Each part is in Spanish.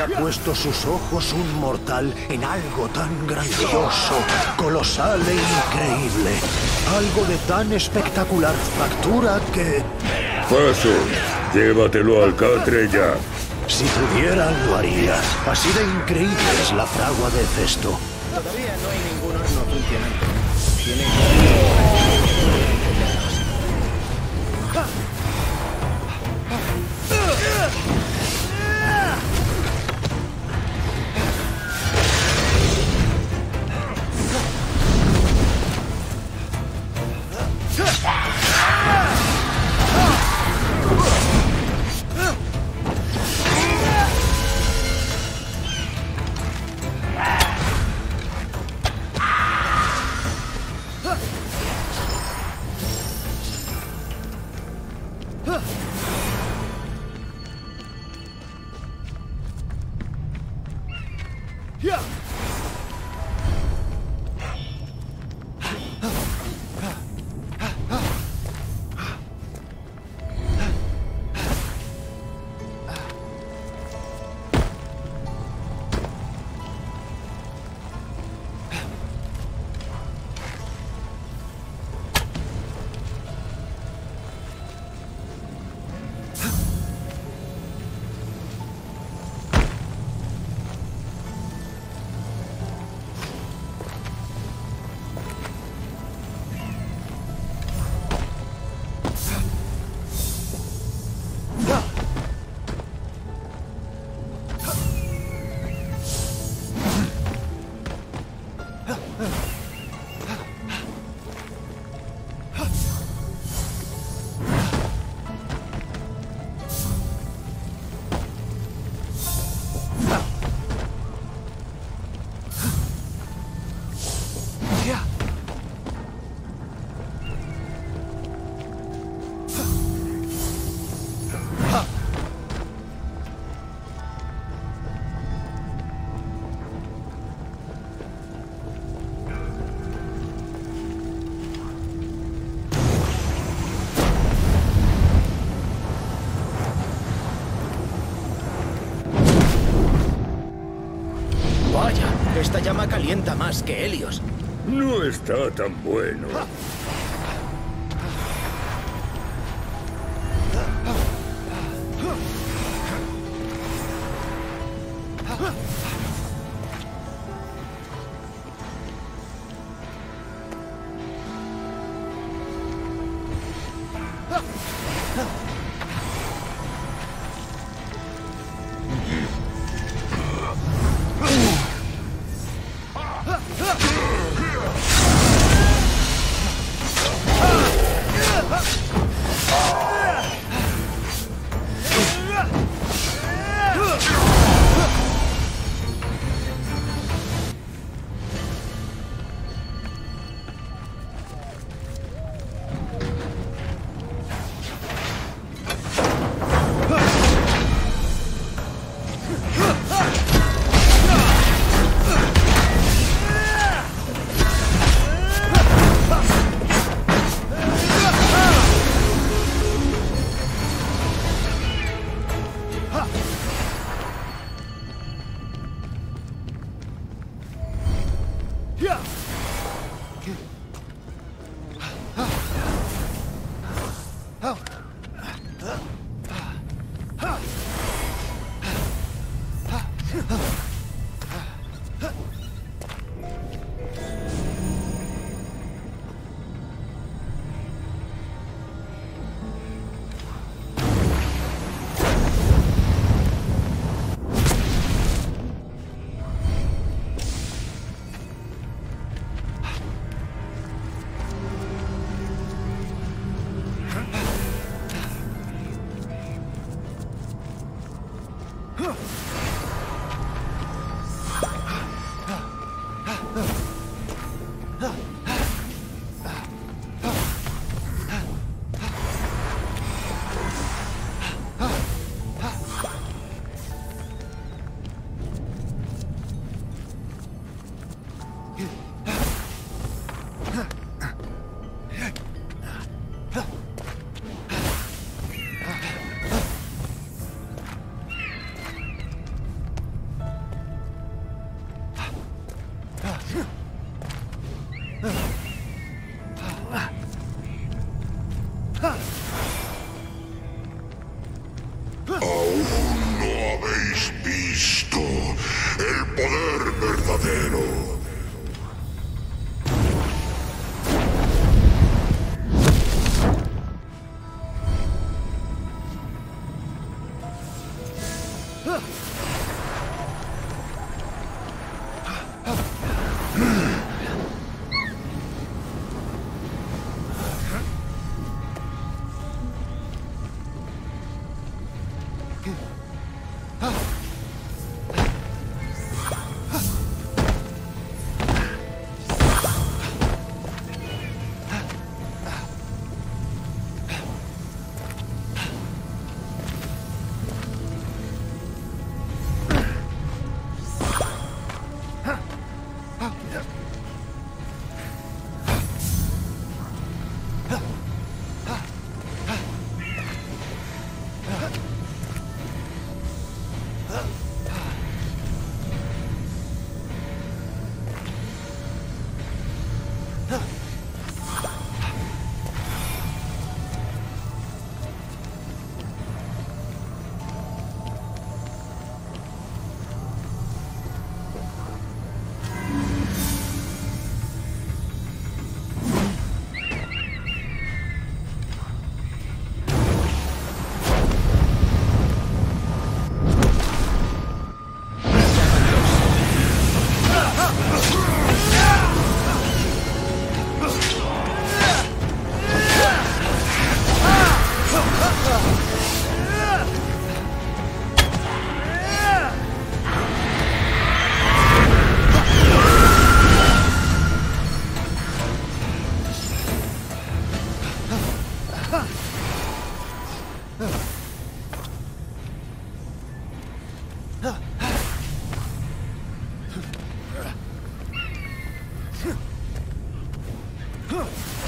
había puesto sus ojos un mortal en algo tan grandioso, colosal e increíble. Algo de tan espectacular factura que... Paso, llévatelo al catre ya. Si pudiera, lo haría. Así de increíble es la fragua de Festo. Todavía no hay ningún horno funcionante. Tiene No está tan bueno. Huh!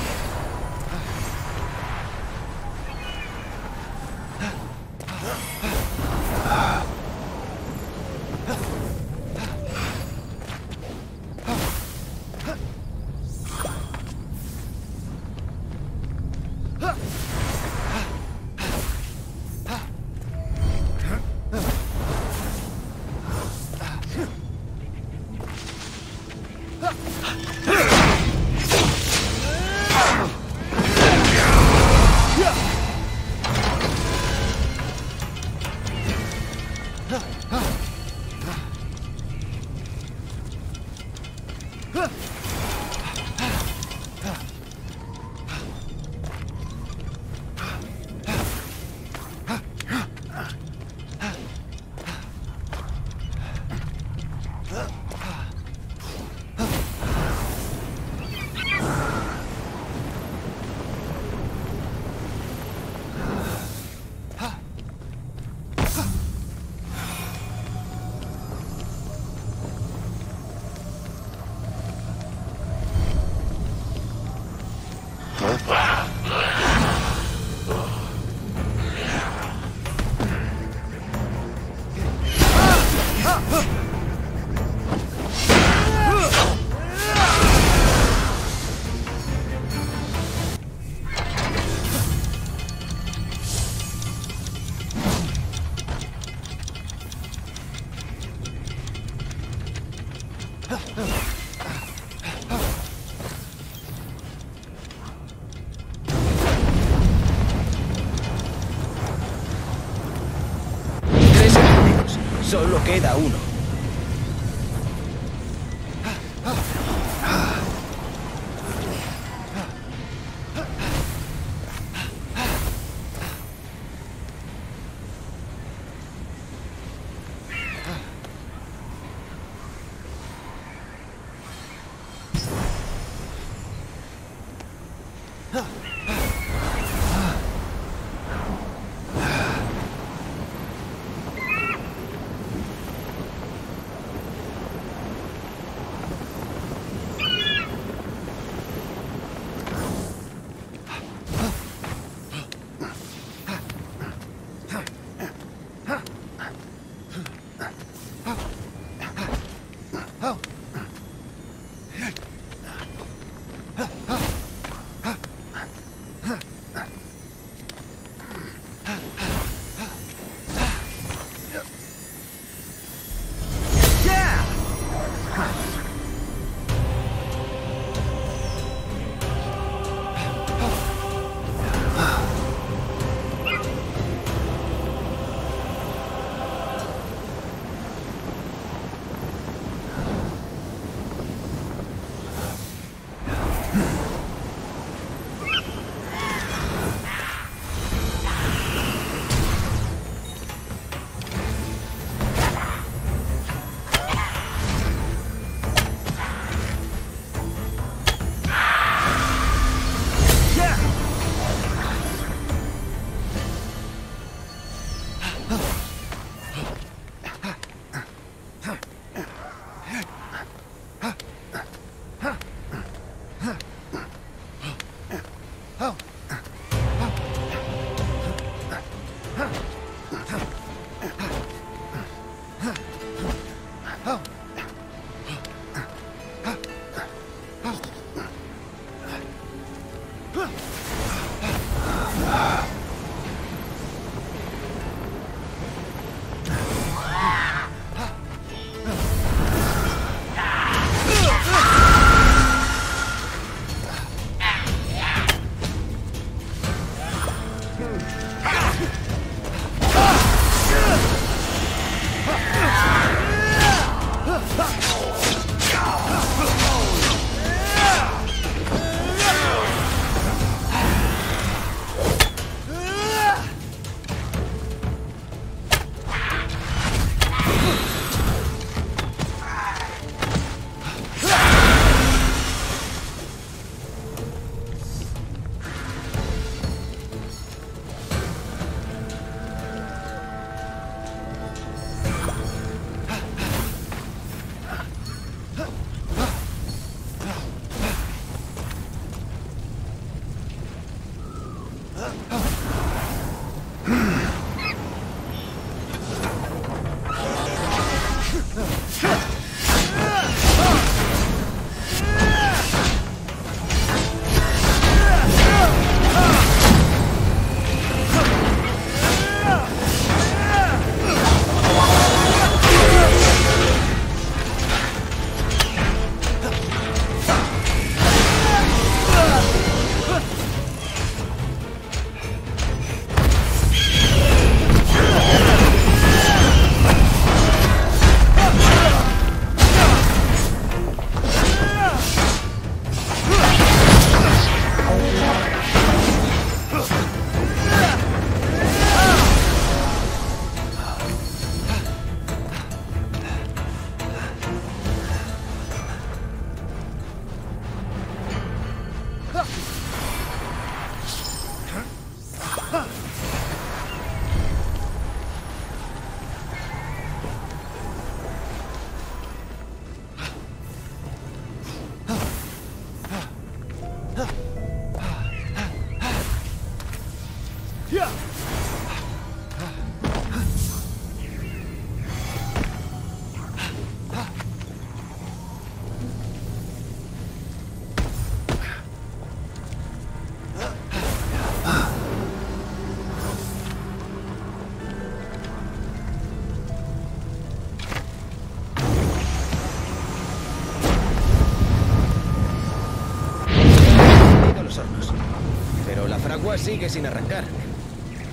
Sigue sin arrancar.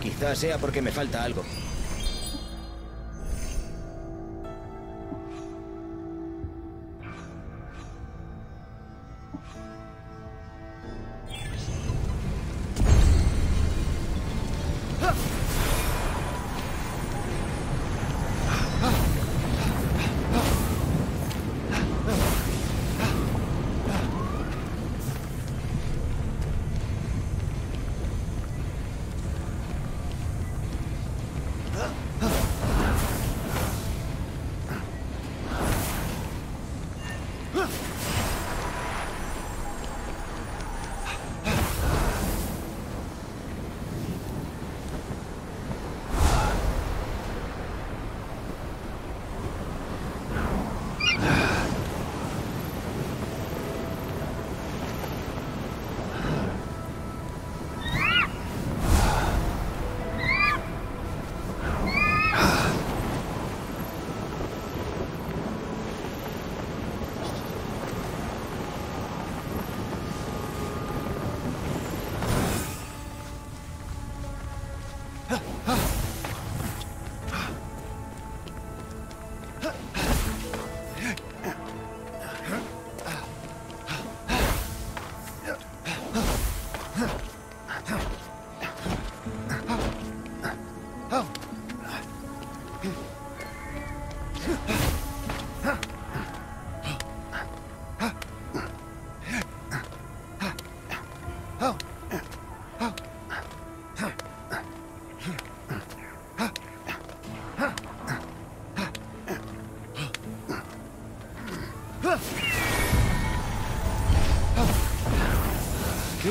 Quizás sea porque me falta algo.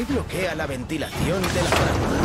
Bloquea la ventilación de la fragua?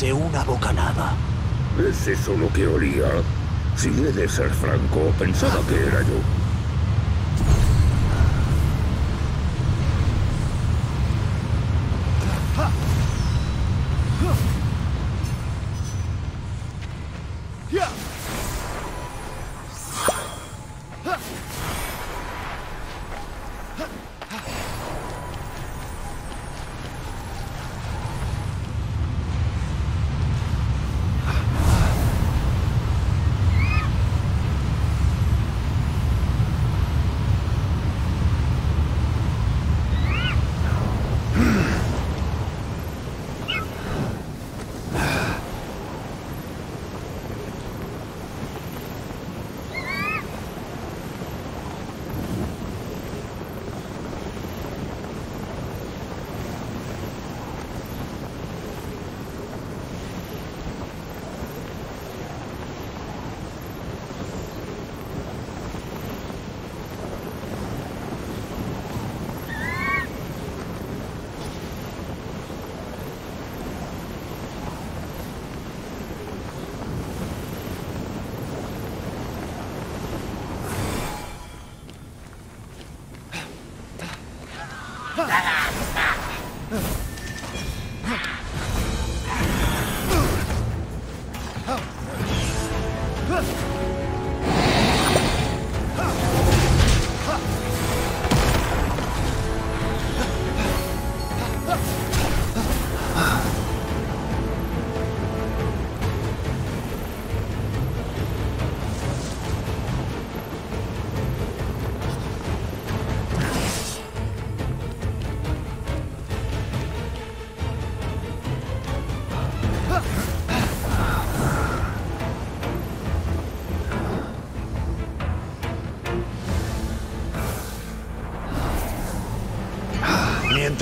Diese una bocanada. ¿Es eso lo que olía? Si he de ser franco, pensaba que era yo.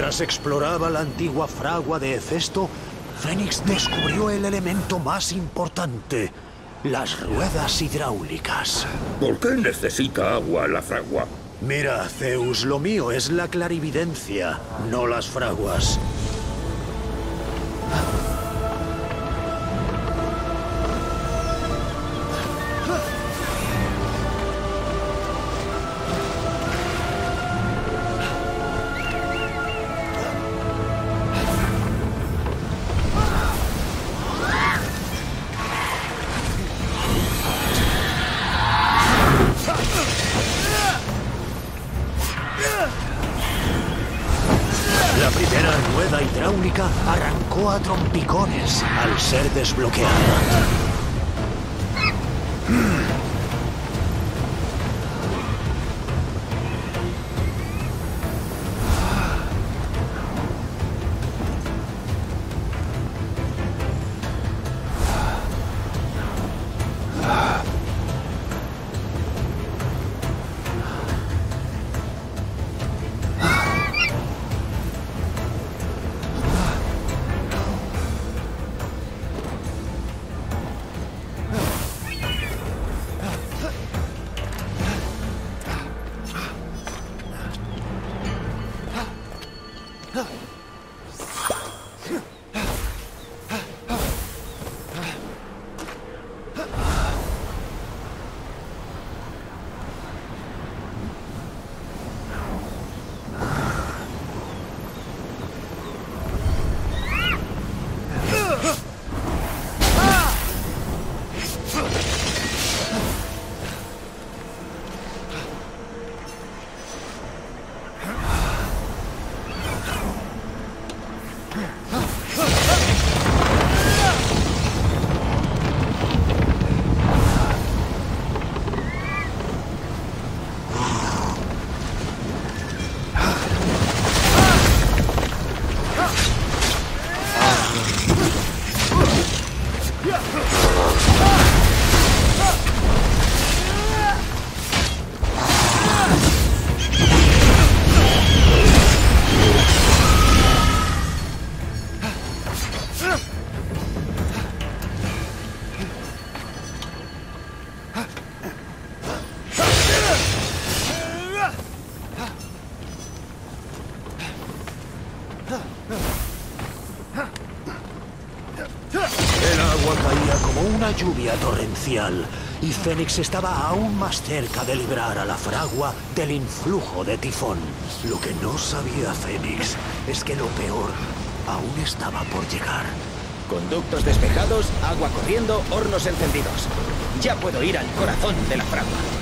Mientras exploraba la antigua fragua de Hefesto, Fénix descubrió el elemento más importante, las ruedas hidráulicas. ¿Por qué necesita agua la fragua? Mira, Zeus, lo mío es la clarividencia, no las fraguas. Lluvia torrencial, y Fénix estaba aún más cerca de librar a la fragua del influjo de tifón. Lo que no sabía Fénix es que lo peor aún estaba por llegar. Conductos despejados, agua corriendo, hornos encendidos. Ya puedo ir al corazón de la fragua.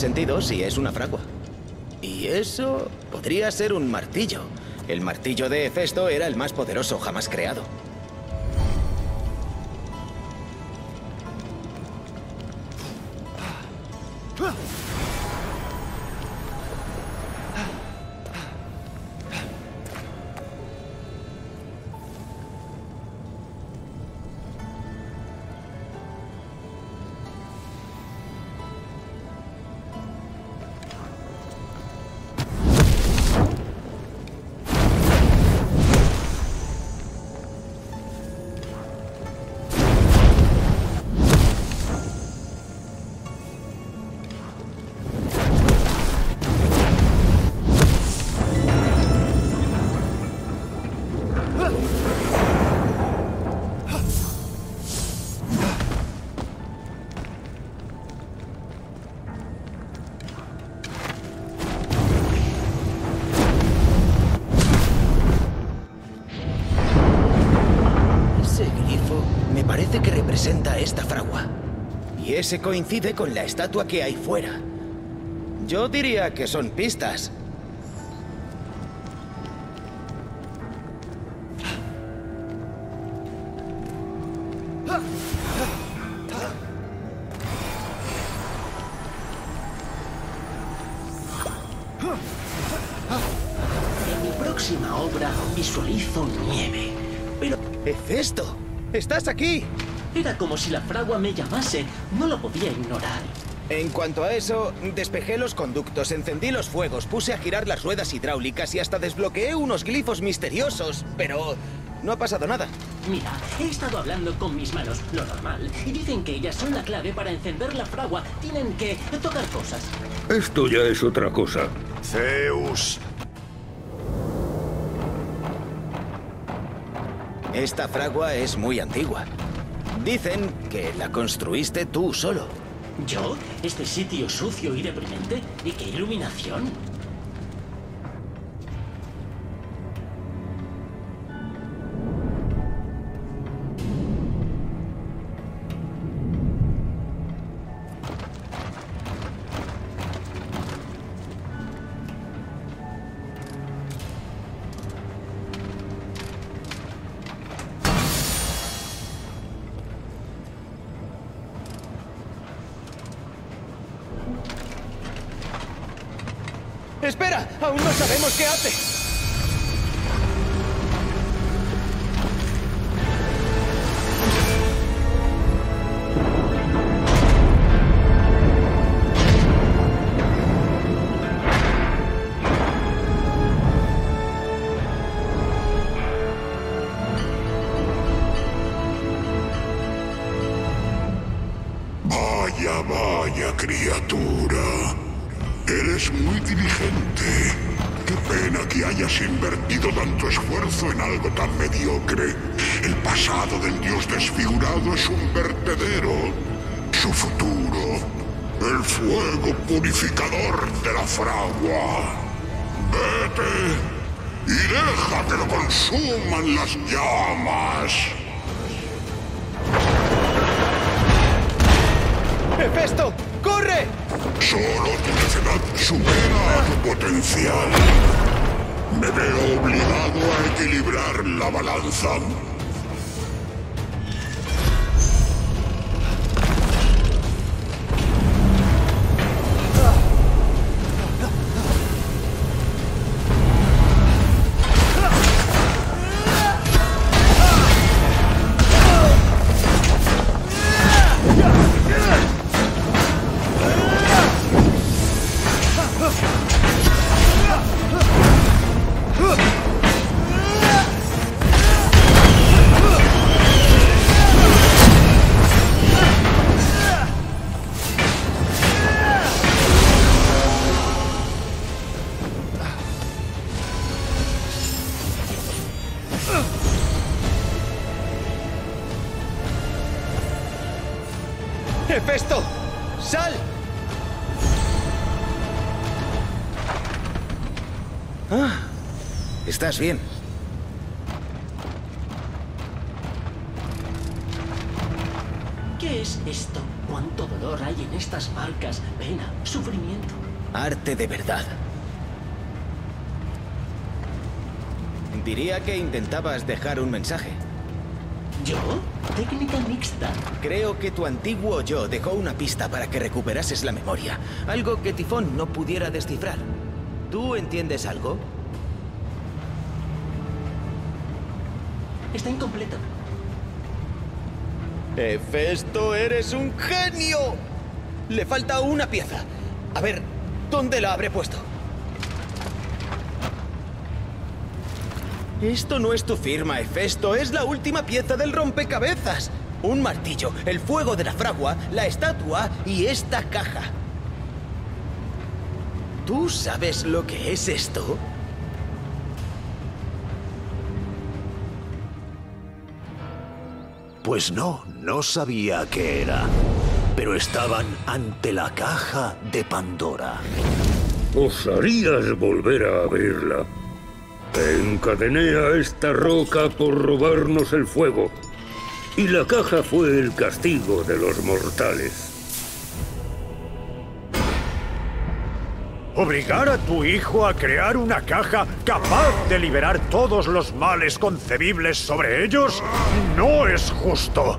Sentido si es una fragua. Y eso podría ser un martillo. El martillo de Hefesto era el más poderoso jamás creado. Y ese coincide con la estatua que hay fuera. Yo diría que son pistas. En mi próxima obra visualizo nieve. Pero... esto? ¡Estás aquí! Era como si la fragua me llamase. No lo podía ignorar. En cuanto a eso, despejé los conductos, encendí los fuegos, puse a girar las ruedas hidráulicas y hasta desbloqueé unos glifos misteriosos, pero no ha pasado nada. Mira, he estado hablando con mis manos, lo normal, y dicen que ellas son la clave para encender la fragua. Tienen que tocar cosas. Esto ya es otra cosa. Zeus. Esta fragua es muy antigua. Dicen que la construiste tú solo. ¿Yo? ¿Este sitio sucio y deprimente? ¿Y qué iluminación? Eres muy diligente. Qué pena que hayas invertido tanto esfuerzo en algo tan mediocre. El pasado del dios desfigurado es un vertedero. Su futuro, el fuego purificador de la fragua. Vete y deja que lo consuman las llamas. ¡Hefesto! Solo tu necedad supera tu potencial. Me veo obligado a equilibrar la balanza. Ah, estás bien. ¿Qué es esto? ¿Cuánto dolor hay en estas marcas? Pena, sufrimiento. Arte de verdad. Diría que intentabas dejar un mensaje. ¿Yo? Técnica mixta. Creo que tu antiguo yo dejó una pista para que recuperases la memoria. Algo que Tifón no pudiera descifrar. ¿Tú entiendes algo? Está incompleto. Hefesto, eres un genio. Le falta una pieza. A ver, ¿dónde la habré puesto? Esto no es tu firma, Hefesto. Es la última pieza del rompecabezas. Un martillo, el fuego de la fragua, la estatua y esta caja. ¿Tú sabes lo que es esto? Pues no, no sabía qué era. Pero estaban ante la caja de Pandora. ¿Osarías volver a abrirla? Te encadené a esta roca por robarnos el fuego. Y la caja fue el castigo de los mortales. Obligar a tu hijo a crear una caja capaz de liberar todos los males concebibles sobre ellos no es justo.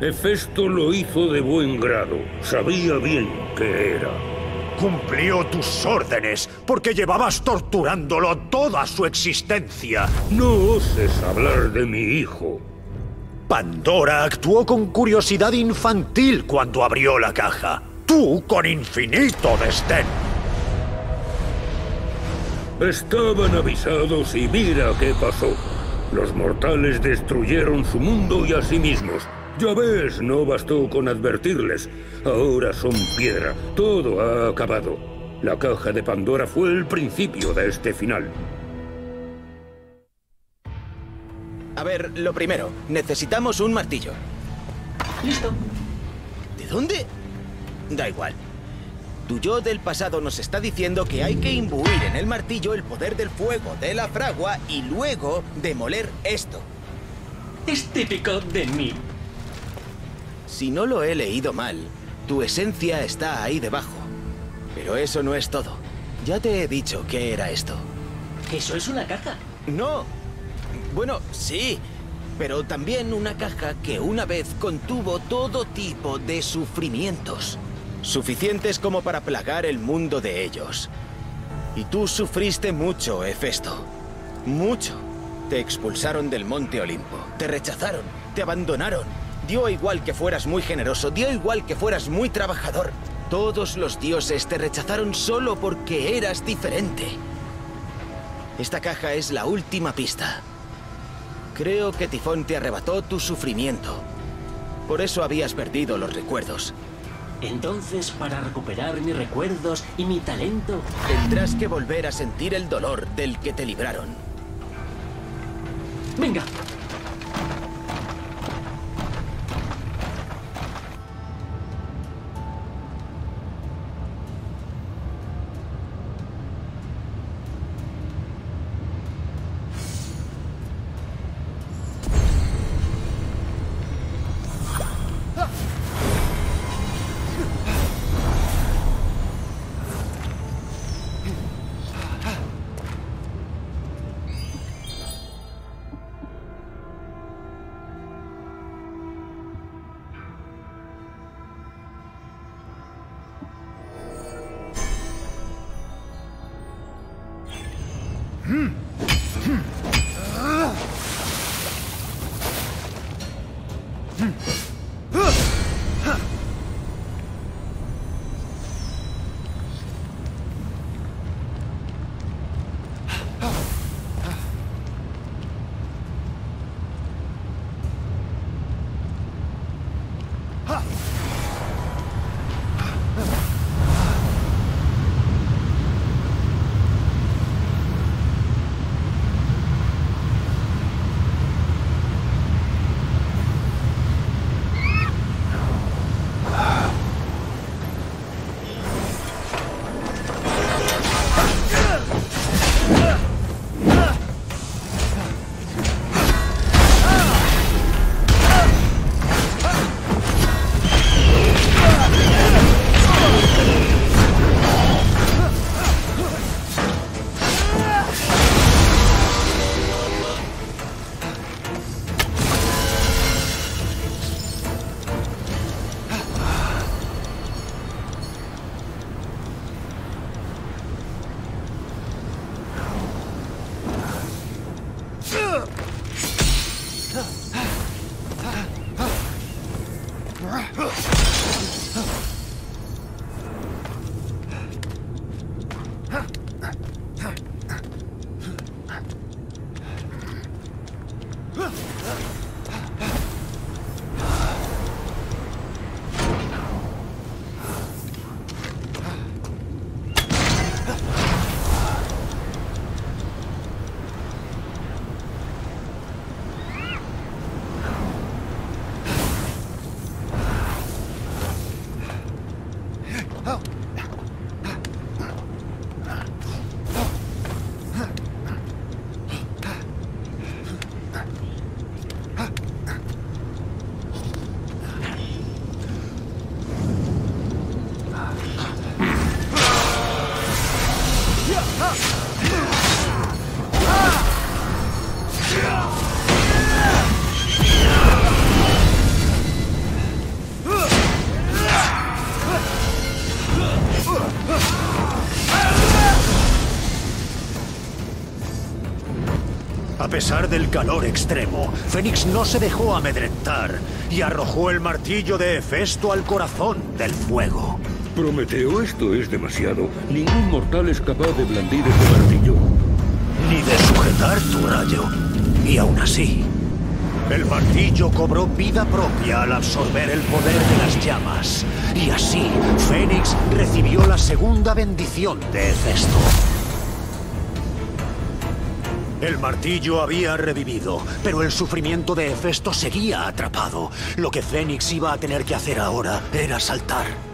Hefesto lo hizo de buen grado. Sabía bien qué era. Cumplió tus órdenes porque llevabas torturándolo toda su existencia. No oses hablar de mi hijo. Pandora actuó con curiosidad infantil cuando abrió la caja. Tú con infinito desdén. Estaban avisados y mira qué pasó. Los mortales destruyeron su mundo y a sí mismos. Ya ves, no bastó con advertirles. Ahora son piedra. Todo ha acabado. La caja de Pandora fue el principio de este final. A ver, lo primero, necesitamos un martillo. Listo. ¿De dónde? Da igual. Tu yo del pasado nos está diciendo que hay que imbuir en el martillo el poder del fuego de la fragua y luego demoler esto. Es típico de mí. Si no lo he leído mal, tu esencia está ahí debajo. Pero eso no es todo. Ya te he dicho qué era esto. Eso es una caja. No. Bueno, sí. Pero también una caja que una vez contuvo todo tipo de sufrimientos. Suficientes como para plagar el mundo de ellos. Y tú sufriste mucho, Hefesto. Mucho. Te expulsaron del Monte Olimpo. Te rechazaron. Te abandonaron. Dio igual que fueras muy generoso. Dio igual que fueras muy trabajador. Todos los dioses te rechazaron solo porque eras diferente. Esta caja es la última pista. Creo que Tifón te arrebató tu sufrimiento. Por eso habías perdido los recuerdos. Entonces, para recuperar mis recuerdos y mi talento... Tendrás que volver a sentir el dolor del que te libraron. Venga, Hmm. A pesar del calor extremo, Fénix no se dejó amedrentar y arrojó el martillo de Hefesto al corazón del fuego. Prometeo, esto es demasiado. Ningún mortal es capaz de blandir ese martillo. Ni de sujetar tu rayo. Y aún así, el martillo cobró vida propia al absorber el poder de las llamas. Y así, Fénix recibió la segunda bendición de Hefesto. El martillo había revivido, pero el sufrimiento de Hefesto seguía atrapado. Lo que Fénix iba a tener que hacer ahora era saltar.